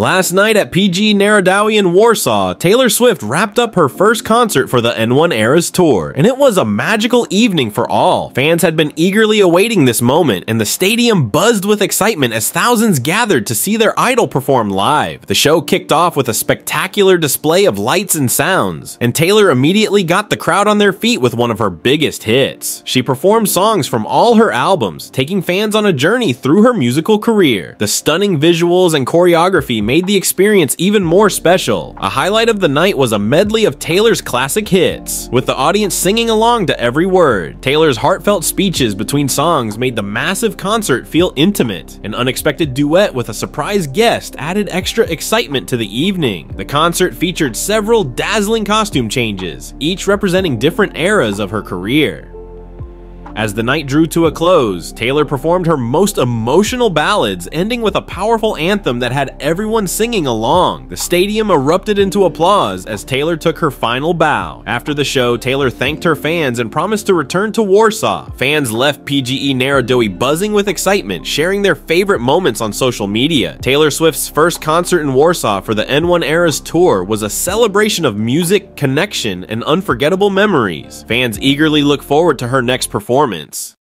Last night at PGE Narodowy in Warsaw, Taylor Swift wrapped up her first concert for the N1 Eras tour, and it was a magical evening for all. Fans had been eagerly awaiting this moment, and the stadium buzzed with excitement as thousands gathered to see their idol perform live. The show kicked off with a spectacular display of lights and sounds, and Taylor immediately got the crowd on their feet with one of her biggest hits. She performed songs from all her albums, taking fans on a journey through her musical career. The stunning visuals and choreography made the experience even more special. A highlight of the night was a medley of Taylor's classic hits, with the audience singing along to every word. Taylor's heartfelt speeches between songs made the massive concert feel intimate. An unexpected duet with a surprise guest added extra excitement to the evening. The concert featured several dazzling costume changes, each representing different eras of her career. As the night drew to a close, Taylor performed her most emotional ballads, ending with a powerful anthem that had everyone singing along. The stadium erupted into applause as Taylor took her final bow. After the show, Taylor thanked her fans and promised to return to Warsaw. Fans left PGE Narodowy buzzing with excitement, sharing their favorite moments on social media. Taylor Swift's first concert in Warsaw for the N1 Eras tour was a celebration of music, connection, and unforgettable memories. Fans eagerly look forward to her next performance performance.